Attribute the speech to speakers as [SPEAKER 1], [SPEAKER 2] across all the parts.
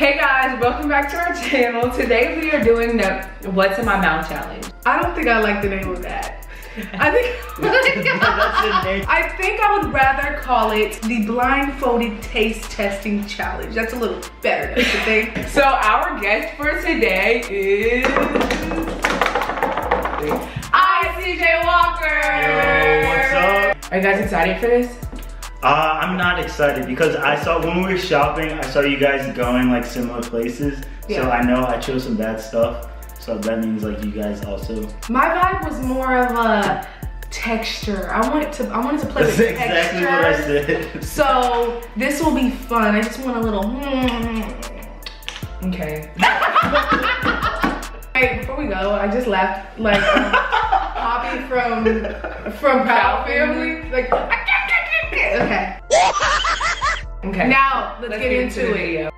[SPEAKER 1] Hey guys, welcome back to our channel. Today we are doing the What's in My Mouth challenge.
[SPEAKER 2] I don't think I like the name of that. I think
[SPEAKER 3] name.
[SPEAKER 2] I think I would rather call it the blindfolded taste testing challenge. That's a little better, you think?
[SPEAKER 1] So our guest for today is I CJ Walker.
[SPEAKER 3] Yo, what's up?
[SPEAKER 1] Are you guys excited for this?
[SPEAKER 3] Uh, I'm not excited because I saw when we were shopping, I saw you guys going like similar places. So I know I chose some bad stuff. So that means like you guys also.
[SPEAKER 2] My vibe was more of a texture. I wanted to I wanted to play
[SPEAKER 3] That's
[SPEAKER 2] with
[SPEAKER 3] exactly
[SPEAKER 2] texture.
[SPEAKER 3] what I said.
[SPEAKER 2] So this will be fun. I just want a little hmm.
[SPEAKER 1] Okay.
[SPEAKER 2] Before we go, I just laughed like um, Poppy from from Proud Family. Like okay.
[SPEAKER 1] Okay.
[SPEAKER 2] Now let's,
[SPEAKER 1] Let's
[SPEAKER 2] get, into,
[SPEAKER 1] the
[SPEAKER 2] it.
[SPEAKER 1] video.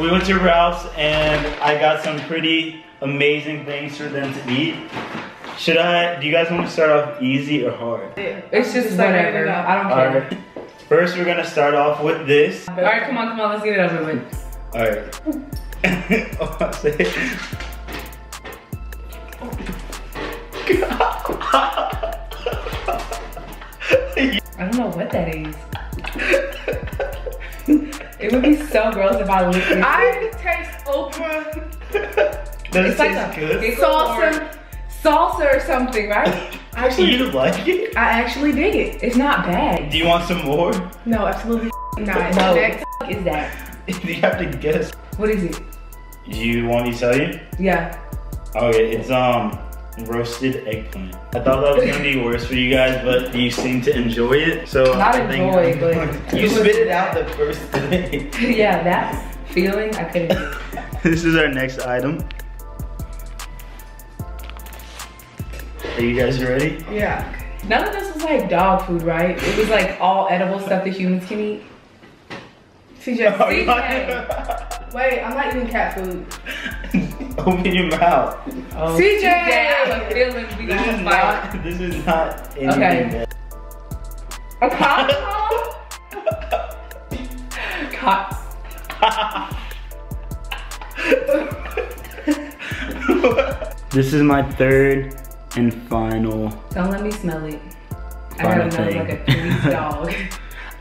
[SPEAKER 3] We went to Ralph's and I got some pretty amazing things for them to eat. Should I? Do you guys want to start off easy or hard?
[SPEAKER 1] It's just,
[SPEAKER 2] like ready to
[SPEAKER 1] whatever.
[SPEAKER 2] go.
[SPEAKER 1] I don't care.
[SPEAKER 3] Alright. First, we're gonna start off with this.
[SPEAKER 1] All right, come on, come on, let's get it over with.
[SPEAKER 3] Alright. oh, I say it.
[SPEAKER 1] I don't know what that is. it would be so gross if I licked it.
[SPEAKER 2] I taste okra
[SPEAKER 3] Does it
[SPEAKER 1] It's like
[SPEAKER 3] taste
[SPEAKER 1] a
[SPEAKER 3] good?
[SPEAKER 1] pickle
[SPEAKER 2] salsa.
[SPEAKER 1] or salsa or something, right?
[SPEAKER 2] Actually,
[SPEAKER 3] you like it?
[SPEAKER 2] I actually dig it.
[SPEAKER 1] It's not bad.
[SPEAKER 3] Do you want some more?
[SPEAKER 2] No, absolutely not.
[SPEAKER 1] No,
[SPEAKER 2] Next.
[SPEAKER 1] what the f- is that?
[SPEAKER 3] you have to guess.
[SPEAKER 1] What is it?
[SPEAKER 3] You want me to tell you?
[SPEAKER 1] Yeah.
[SPEAKER 3] Okay, it's um roasted eggplant. I thought that was gonna be worse for you guys, but you seem to enjoy it. So
[SPEAKER 1] Not
[SPEAKER 3] I think
[SPEAKER 1] enjoy, but-
[SPEAKER 3] you spit it out the first thing.
[SPEAKER 1] yeah, that feeling I couldn't
[SPEAKER 3] this is our next item. Are you guys ready?
[SPEAKER 2] Yeah.
[SPEAKER 1] None of this was like dog food, right? It was like all edible stuff that humans can eat.
[SPEAKER 2] CJ.
[SPEAKER 3] Are you-
[SPEAKER 2] Wait, I'm not eating cat food.
[SPEAKER 3] Open your mouth.
[SPEAKER 1] Oh,
[SPEAKER 2] CJ!
[SPEAKER 1] I have a feeling we
[SPEAKER 3] This
[SPEAKER 1] gonna
[SPEAKER 3] is
[SPEAKER 1] fight.
[SPEAKER 3] not. This is not anything.
[SPEAKER 1] Okay.
[SPEAKER 3] bad.
[SPEAKER 1] A cop? Cop.
[SPEAKER 3] this is my third and final.
[SPEAKER 1] Don't let me smell it. I
[SPEAKER 3] Final
[SPEAKER 1] gotta
[SPEAKER 3] thing.
[SPEAKER 1] like a police dog.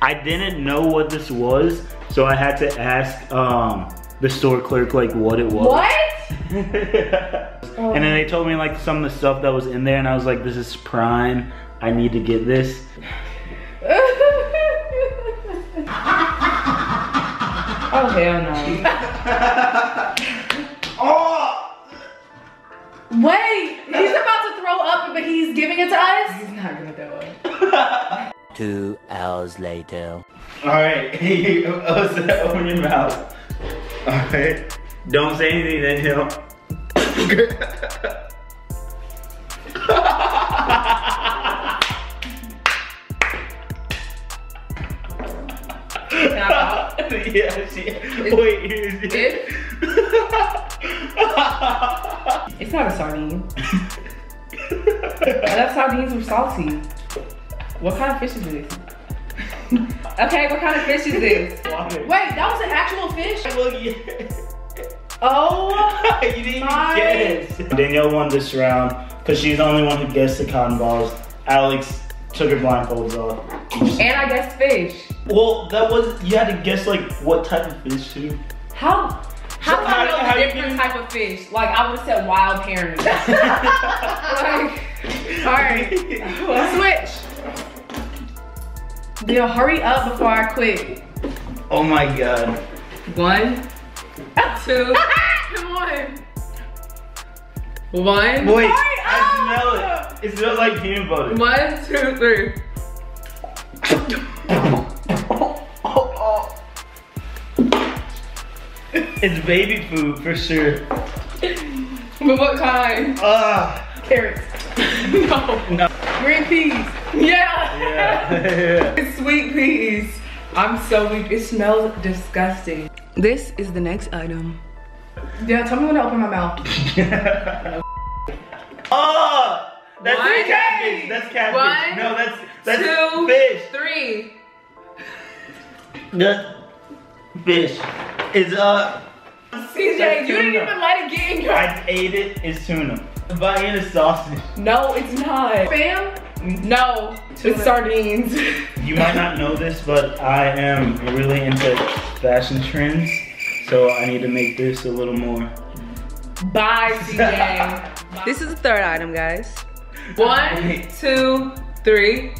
[SPEAKER 3] I didn't know what this was, so I had to ask um, the store clerk like what it was.
[SPEAKER 1] what?
[SPEAKER 3] and then they told me like some of the stuff that was in there, and I was like, "This is prime. I need to get this."
[SPEAKER 1] Oh hell no.
[SPEAKER 3] Oh!
[SPEAKER 2] Wait, he's about to throw up, but he's giving it to us?
[SPEAKER 1] He's not gonna do it.
[SPEAKER 4] Two hours later.
[SPEAKER 3] All right, open your mouth. All right, don't say anything, then he'll. Yeah, she, wait, here's it.
[SPEAKER 1] it- it's not a sardine. I thought sardines were salty. What kind of fish is this? okay, what kind of fish is this?
[SPEAKER 2] Wait, that was an actual fish?
[SPEAKER 3] Well, yeah.
[SPEAKER 2] Oh.
[SPEAKER 3] you didn't
[SPEAKER 2] My-
[SPEAKER 3] guess. Danielle won this round because she's the only one who guessed the cotton balls. Alex took her blindfolds off.
[SPEAKER 1] And I guess fish.
[SPEAKER 3] Well, that was you had to guess like what type of fish too.
[SPEAKER 1] How? How
[SPEAKER 3] So
[SPEAKER 1] do I know
[SPEAKER 3] how
[SPEAKER 1] the different type of fish? Like I would have said wild herring. like,
[SPEAKER 2] Alright, switch. Bill, hurry up before I quit.
[SPEAKER 3] oh my god.
[SPEAKER 1] one, two,
[SPEAKER 2] Come on.
[SPEAKER 1] one,
[SPEAKER 3] Wait,
[SPEAKER 2] Hurry
[SPEAKER 3] I smell it. It smells like peanut butter.
[SPEAKER 1] one, two, three.
[SPEAKER 3] It's baby food for sure.
[SPEAKER 1] But what kind?
[SPEAKER 3] Ah,
[SPEAKER 2] Carrots.
[SPEAKER 1] no.
[SPEAKER 3] no.
[SPEAKER 2] Green peas.
[SPEAKER 1] Yeah.
[SPEAKER 3] Yeah.
[SPEAKER 1] It's sweet peas. I'm so weak. It smells disgusting. This is the next item.
[SPEAKER 2] Yeah, tell me when to open my mouth.
[SPEAKER 3] oh, that's
[SPEAKER 1] One.
[SPEAKER 3] catfish. That's catfish.
[SPEAKER 1] One,
[SPEAKER 3] no, that's that's
[SPEAKER 1] two,
[SPEAKER 3] fish.
[SPEAKER 1] Three.
[SPEAKER 3] That fish is uh
[SPEAKER 2] CJ, you didn't even let it get in your.
[SPEAKER 3] I ate it. It's tuna. Vienna sausage.
[SPEAKER 1] No, it's not.
[SPEAKER 2] Fam,
[SPEAKER 1] No,
[SPEAKER 2] Tuna.
[SPEAKER 1] it's sardines.
[SPEAKER 3] You might not know this, but I am really into fashion trends, so I need to make this a little more.
[SPEAKER 1] Bye, CJ. this is the third item, guys. One,
[SPEAKER 3] Wait.
[SPEAKER 1] two, three.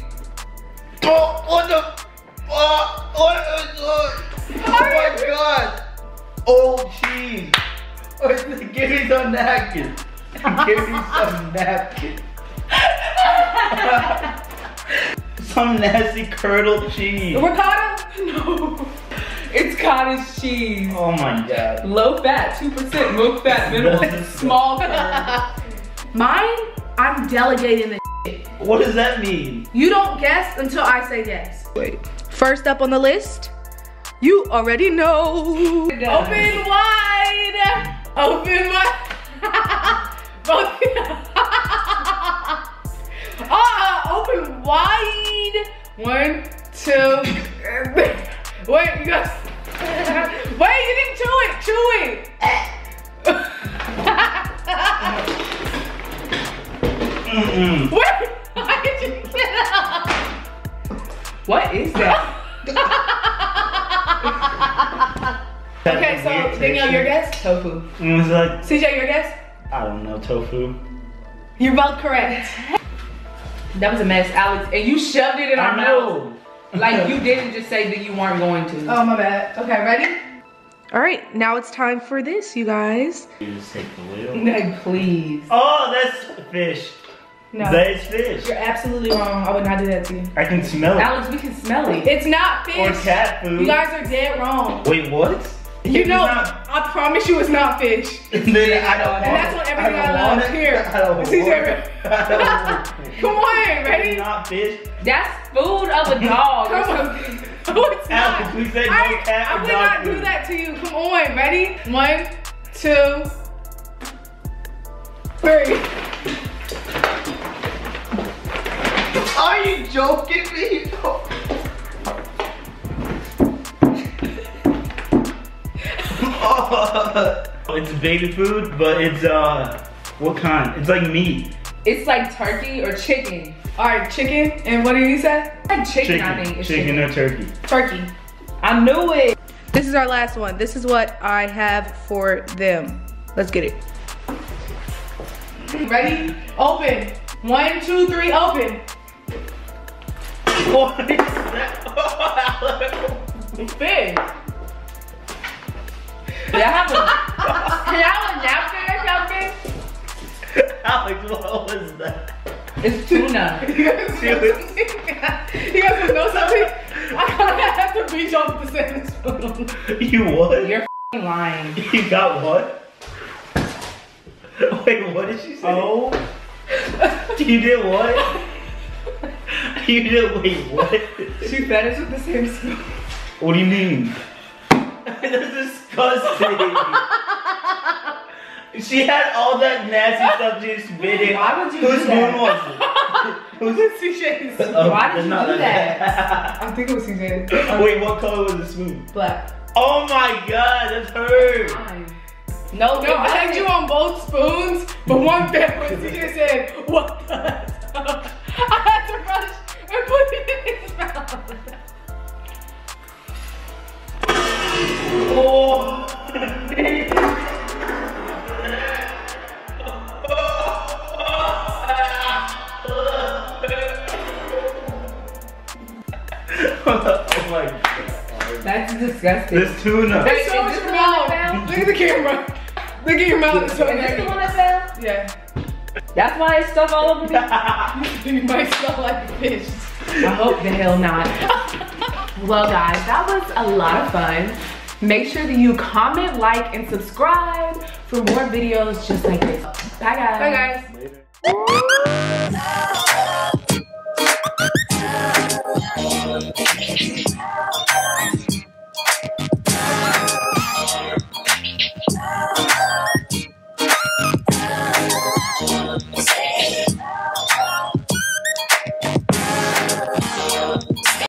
[SPEAKER 3] Oh, what the? Oh, what? Oh, my god! Oh, Old cheese. Give me some napkin. Give me some napkin. some nasty curdled cheese.
[SPEAKER 1] Ricotta? No. It's cottage cheese.
[SPEAKER 3] Oh my god.
[SPEAKER 1] Low fat, 2% milk fat, minimal, small curd.
[SPEAKER 2] mine, I'm delegating the.
[SPEAKER 3] What does that mean?
[SPEAKER 2] You don't guess until I say yes.
[SPEAKER 1] Wait.
[SPEAKER 2] First up on the list, you already know.
[SPEAKER 1] Open
[SPEAKER 2] Open wide. Open wide. Open. Wide. One, two. Wait, you guys. Wait, you didn't chew it. Chew it.
[SPEAKER 3] Mm-mm.
[SPEAKER 2] Wait. Why did you get up?
[SPEAKER 1] What is that?
[SPEAKER 2] Okay, so Danielle, your guess.
[SPEAKER 1] Tofu.
[SPEAKER 3] It was like,
[SPEAKER 2] CJ, your guess.
[SPEAKER 3] I don't know, tofu.
[SPEAKER 2] You're both correct.
[SPEAKER 1] That was a mess, Alex. And you shoved it in our
[SPEAKER 3] I
[SPEAKER 1] mouth.
[SPEAKER 3] know.
[SPEAKER 1] Like you didn't just say that you weren't going to.
[SPEAKER 2] Oh, my bad. Okay, ready? All right, now it's time for this, you guys.
[SPEAKER 3] You just take the wheel.
[SPEAKER 1] Like, please.
[SPEAKER 3] Oh, that's fish.
[SPEAKER 2] No,
[SPEAKER 3] That is fish.
[SPEAKER 2] you're absolutely wrong. I would not do that to you.
[SPEAKER 3] I can smell it.
[SPEAKER 1] Alex, we can smell it.
[SPEAKER 2] It's not fish.
[SPEAKER 3] Or cat food.
[SPEAKER 2] You guys are dead wrong.
[SPEAKER 3] Wait, what?
[SPEAKER 2] You
[SPEAKER 3] It's
[SPEAKER 2] know,
[SPEAKER 3] not-
[SPEAKER 2] I promise you it's not fish.
[SPEAKER 3] then I don't want
[SPEAKER 2] And that's what everything I,
[SPEAKER 3] don't
[SPEAKER 2] love.
[SPEAKER 3] want it.
[SPEAKER 2] Here.
[SPEAKER 3] I don't want it. I don't want it.
[SPEAKER 2] Come on, ready?
[SPEAKER 3] It's not fish.
[SPEAKER 1] That's food of a dog.
[SPEAKER 2] Come on.
[SPEAKER 1] something.
[SPEAKER 2] No, it's
[SPEAKER 3] Alex, we said no
[SPEAKER 2] I,
[SPEAKER 3] cat
[SPEAKER 2] I would
[SPEAKER 3] dog
[SPEAKER 2] not do that to you. Come on, ready? One, two, three.
[SPEAKER 3] Are you joking me? it's baby food, but it's uh, what kind? It's like meat.
[SPEAKER 1] It's like turkey or chicken.
[SPEAKER 2] All right, chicken. And what did you say?
[SPEAKER 1] Like chicken,
[SPEAKER 3] Chicken,
[SPEAKER 1] I think. It's
[SPEAKER 3] chicken or turkey.
[SPEAKER 2] Turkey.
[SPEAKER 1] I knew it.
[SPEAKER 2] This is our last one. This is what I have for them. Let's get it. Ready? Open. One, two, three, open.
[SPEAKER 3] What is that?
[SPEAKER 2] big.
[SPEAKER 1] Can I have a, can I have a napkin or something?
[SPEAKER 3] Alex, what was that?
[SPEAKER 1] It's tuna.
[SPEAKER 2] You guys, you guys wanna know something? I have to reach off the same spoon.
[SPEAKER 3] You what?
[SPEAKER 1] You're f***ing lying.
[SPEAKER 3] You got what? Wait, what did she say?
[SPEAKER 1] Oh.
[SPEAKER 3] You did what? You did wait, what?
[SPEAKER 1] She fed us with the same spoon.
[SPEAKER 3] What do you mean? That's disgusting. she had all that nasty stuff just spit in.
[SPEAKER 1] Why would you
[SPEAKER 3] Whose
[SPEAKER 1] do
[SPEAKER 3] spoon
[SPEAKER 1] that?
[SPEAKER 3] was it?
[SPEAKER 2] CJ's.
[SPEAKER 3] Oh,
[SPEAKER 1] Why did you
[SPEAKER 3] not
[SPEAKER 1] do
[SPEAKER 3] that?
[SPEAKER 2] I think it was CJ's.
[SPEAKER 3] Wait, what color was the spoon?
[SPEAKER 2] Black.
[SPEAKER 3] Oh my god, that's her.
[SPEAKER 1] No,
[SPEAKER 2] No, I had you on both spoons, but one bit when CJ said, what the? I had to rush and put it in his mouth.
[SPEAKER 3] Oh. oh my god.
[SPEAKER 1] That's disgusting.
[SPEAKER 3] This tuna.
[SPEAKER 1] Hey,
[SPEAKER 2] So
[SPEAKER 1] is
[SPEAKER 2] is your mouth. Look at the camera. Look at your mouth. It's so
[SPEAKER 1] Is this the one
[SPEAKER 2] negative.
[SPEAKER 1] that fell?
[SPEAKER 2] Yeah.
[SPEAKER 1] That's why I stuff all over me.
[SPEAKER 2] You might smell like fish.
[SPEAKER 1] I hope the hell not. well, guys, that was a lot of fun. Make sure that you comment, like, and subscribe for more videos just like this. Bye, guys.
[SPEAKER 2] Bye, guys.
[SPEAKER 3] Later.